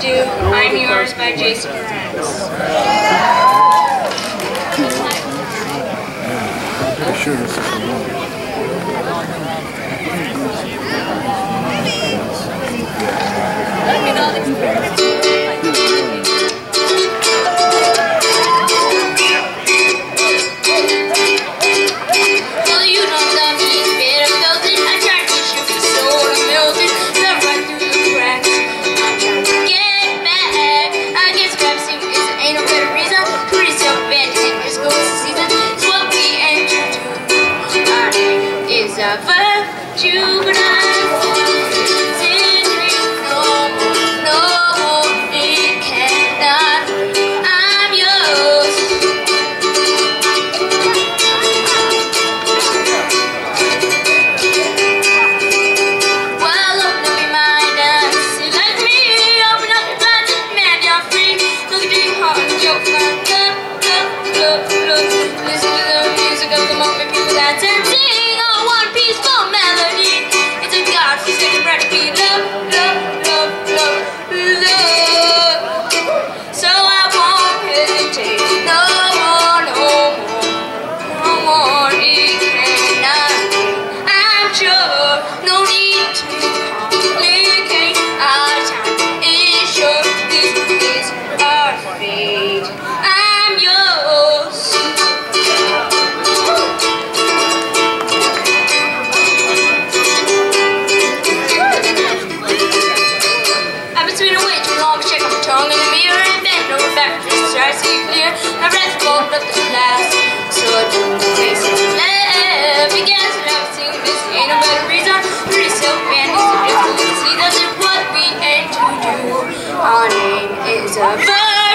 do, I'm Yours by Jason Mraz. Look at all the Of a juvenile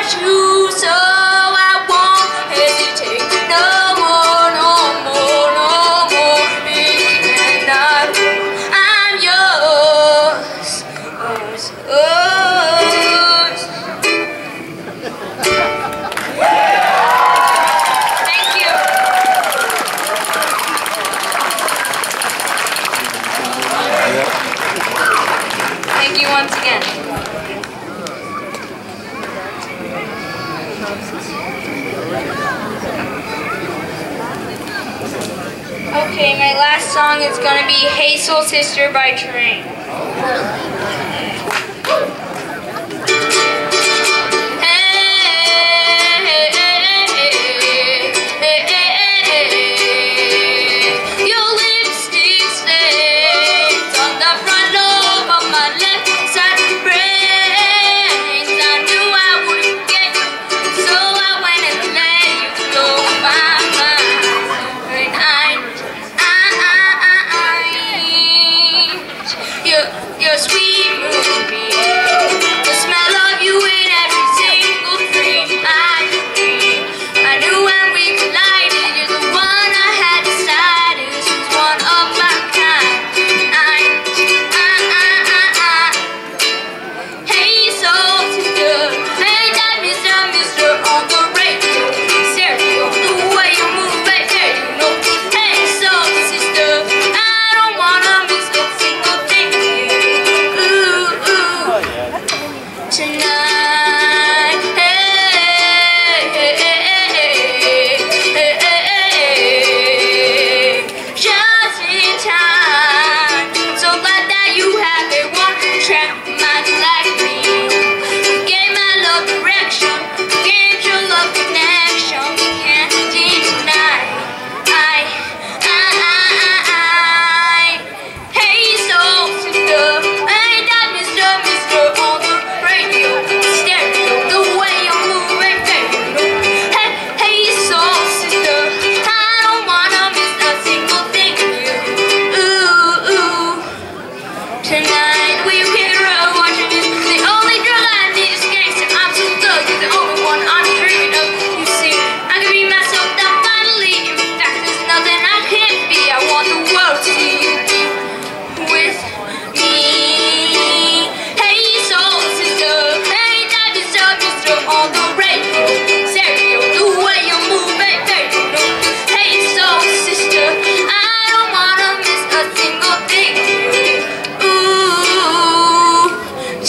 you. Okay, my last song is going to be Hey Soul Sister by Train. Cause we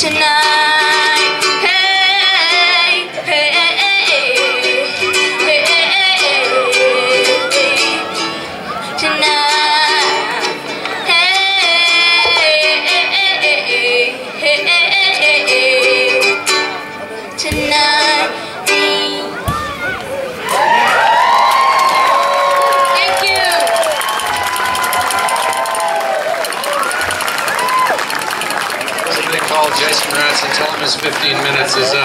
tonight. His 15 minutes is up.